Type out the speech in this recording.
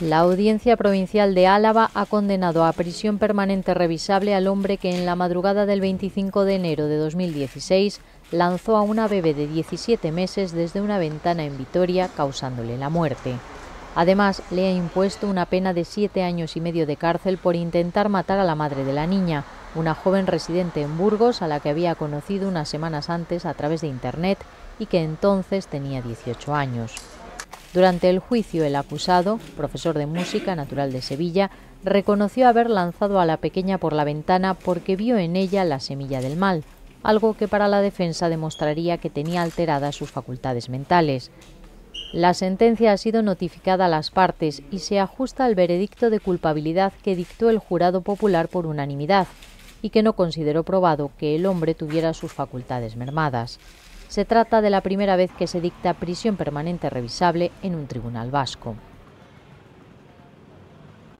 La Audiencia Provincial de Álava ha condenado a prisión permanente revisable al hombre que en la madrugada del 25 de enero de 2016 lanzó a una bebé de 17 meses desde una ventana en Vitoria, causándole la muerte. Además, le ha impuesto una pena de siete años y medio de cárcel por intentar matar a la madre de la niña, una joven residente en Burgos a la que había conocido unas semanas antes a través de Internet y que entonces tenía 18 años. Durante el juicio, el acusado, profesor de música natural de Sevilla, reconoció haber lanzado a la pequeña por la ventana porque vio en ella la semilla del mal, algo que para la defensa demostraría que tenía alteradas sus facultades mentales. La sentencia ha sido notificada a las partes y se ajusta al veredicto de culpabilidad que dictó el jurado popular por unanimidad y que no consideró probado que el hombre tuviera sus facultades mermadas. Se trata de la primera vez que se dicta prisión permanente revisable en un tribunal vasco.